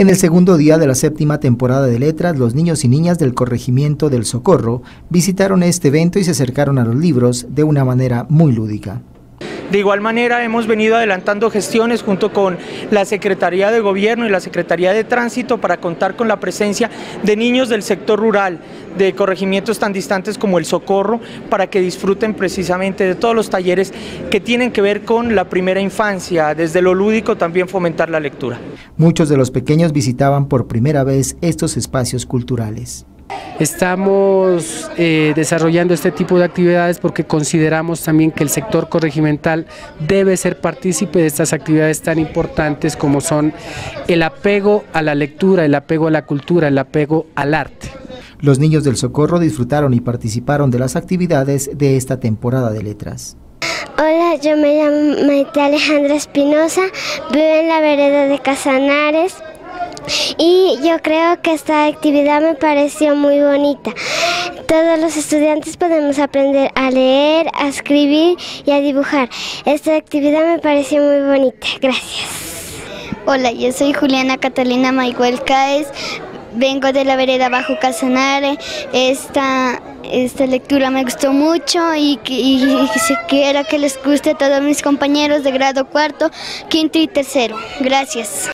En el segundo día de la séptima temporada de letras, los niños y niñas del corregimiento del Socorro visitaron este evento y se acercaron a los libros de una manera muy lúdica. De igual manera hemos venido adelantando gestiones junto con la Secretaría de Gobierno y la Secretaría de Tránsito para contar con la presencia de niños del sector rural, de corregimientos tan distantes como el Socorro, para que disfruten precisamente de todos los talleres que tienen que ver con la primera infancia, desde lo lúdico también fomentar la lectura. Muchos de los pequeños visitaban por primera vez estos espacios culturales. Estamos eh, desarrollando este tipo de actividades porque consideramos también que el sector corregimental debe ser partícipe de estas actividades tan importantes como son el apego a la lectura, el apego a la cultura, el apego al arte. Los niños del Socorro disfrutaron y participaron de las actividades de esta temporada de letras. Hola, yo me llamo Maite Alejandra Espinosa, vivo en la vereda de Casanares. Y yo creo que esta actividad me pareció muy bonita. Todos los estudiantes podemos aprender a leer, a escribir y a dibujar. Esta actividad me pareció muy bonita. Gracias. Hola, yo soy Juliana Catalina Maiguel Caes. Vengo de la vereda Bajo Casanare. Esta, esta lectura me gustó mucho y, y, y quiero que les guste a todos mis compañeros de grado cuarto, quinto y tercero. Gracias.